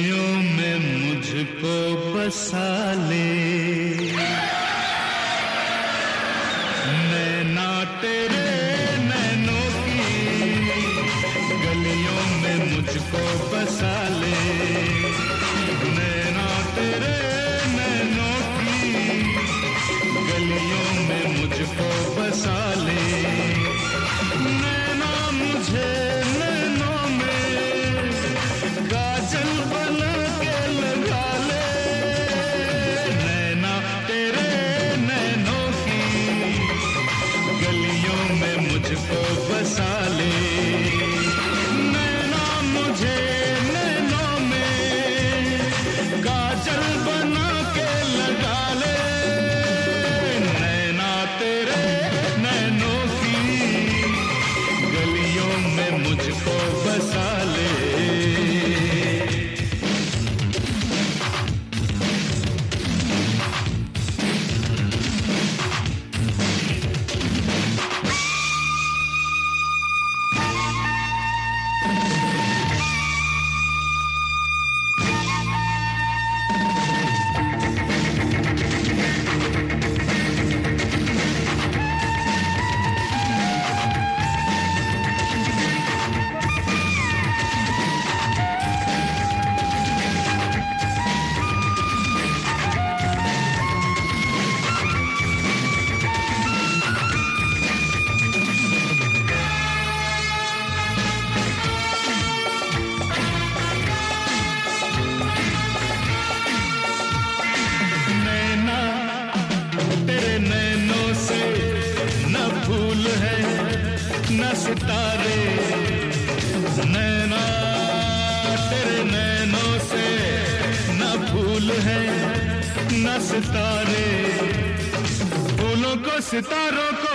खुशियों में मुझको बसा ले। अपना सितारे नैना, तेरे नैनों से न फूल है, न सितारे। फूलों को सितारों को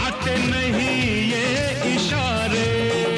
आते नहीं ये इशारे।